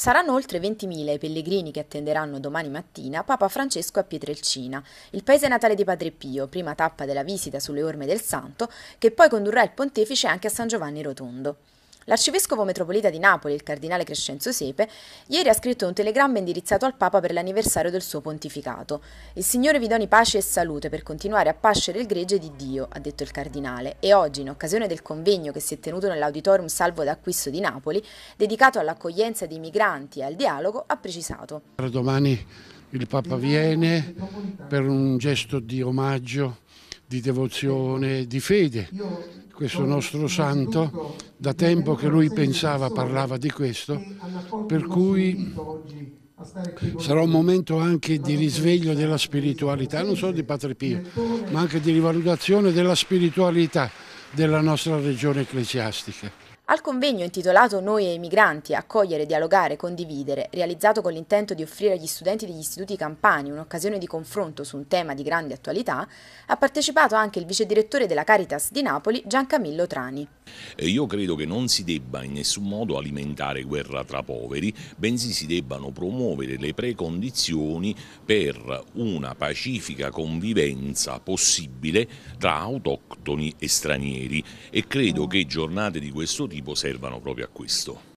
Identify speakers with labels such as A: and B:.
A: Saranno oltre 20.000 i pellegrini che attenderanno domani mattina Papa Francesco a Pietrelcina, il paese natale di Padre Pio, prima tappa della visita sulle orme del Santo, che poi condurrà il pontefice anche a San Giovanni Rotondo. L'arcivescovo metropolita di Napoli, il cardinale Crescenzo Sepe, ieri ha scritto un telegramma indirizzato al Papa per l'anniversario del suo pontificato. Il Signore vi doni pace e salute per continuare a pascere il gregge di Dio, ha detto il cardinale, e oggi, in occasione del convegno che si è tenuto nell'Auditorium Salvo d'Acquisto di Napoli, dedicato all'accoglienza dei migranti e al dialogo, ha precisato.
B: Domani il Papa viene per un gesto di omaggio, di devozione, di fede questo nostro santo, da tempo che lui pensava, parlava di questo, per cui sarà un momento anche di risveglio della spiritualità, non solo di Padre Pio, ma anche di rivalutazione della spiritualità della nostra regione ecclesiastica.
A: Al convegno intitolato Noi e i migranti, accogliere, dialogare, condividere, realizzato con l'intento di offrire agli studenti degli istituti campani un'occasione di confronto su un tema di grande attualità, ha partecipato anche il vice direttore della Caritas di Napoli, Giancamillo Trani.
C: Io credo che non si debba in nessun modo alimentare guerra tra poveri, bensì si debbano promuovere le precondizioni per una pacifica convivenza possibile tra autoctoni e stranieri e credo che giornate di questo tipo servano proprio a questo.